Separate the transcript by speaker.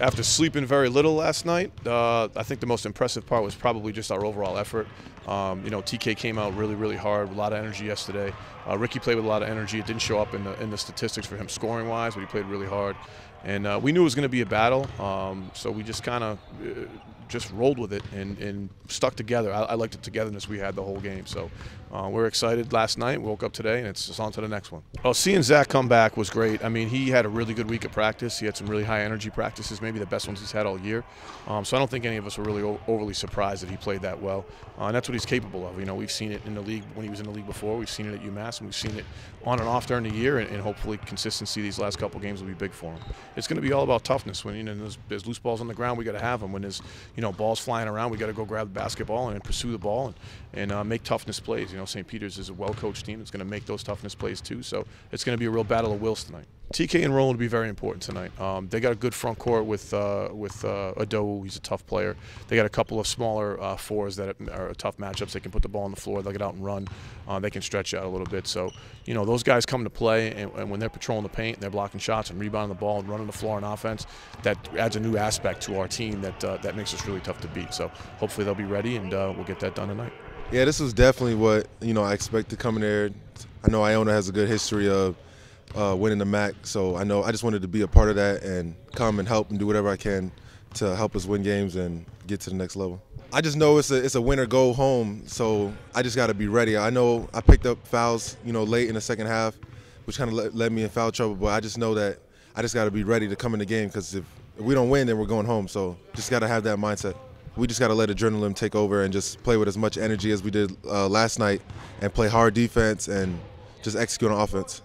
Speaker 1: After sleeping very little last night, uh, I think the most impressive part was probably just our overall effort. Um, you know, TK came out really, really hard, a lot of energy yesterday. Uh, Rickey played with a lot of energy. It didn't show up in the in the statistics for him scoring wise, but he played really hard. And uh, we knew it was going to be a battle, um, so we just kind of uh, just rolled with it and, and stuck together. I, I, liked the togetherness we had the whole game. So uh, we're excited last night. Woke up today, and it's on to the next one. Oh, seeing Zach come back was great. I mean, he had a really good week of practice. He had some really high energy practices, maybe the best ones he's had all year. Um, so I don't think any of us were really overly surprised that he played that well. Uh, and that's what he's capable of. You know, we've seen it in the league when he was in the league before. We've seen it at UMass, and we've seen it on and off during the year. And, and hopefully, consistency these last couple games will be big for him. It's going to be all about toughness. When you know there's, there's loose balls on the ground, we got to have them. When there's you know balls flying around, we got to go grab the basketball and pursue the ball and, and uh, make toughness plays. You know, St. Peter's is a well-coached team that's going to make those toughness plays too. So it's going to be a real battle of wills tonight. TK and Roland will be very important tonight. Um, they got a good front court with uh, with uh. He's a tough player. They got a couple of smaller uh, fours that are tough matchups. They can put the ball on the floor. They'll get out and run. Uh, they can stretch out a little bit. So you know those guys come to play, and, and, when they're patrolling the paint, they're blocking shots and rebounding the ball and running the floor on offense. That adds a new aspect to our team that uh, that makes us really tough to beat. So hopefully they'll be ready, and uh, we'll get that done tonight.
Speaker 2: Yeah, this was definitely what you know I expected coming there. I know Iona has a good history of uh, winning the MAAC. So I know I just wanted to be a part of that and come and help and do whatever I can to help us win games and get to the next level. I just know it's a it's a win or go home. So I just got to be ready. I know I picked up fouls, you know, late in the second half, which kind of led me in foul trouble. But I just know that I just got to be ready to come in the game because if, if we don't win, then we're going home. So just got to have that mindset. We just got to let adrenaline take over and just play with as much energy as we did uh, last night and play hard defense and just execute on offense.